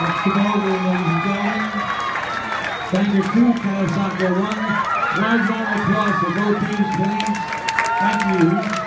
That's Cavalry, ladies and gentlemen. Thank Bangor 2, Catasauqua 1. Large round of applause for both teams, please. Thank you.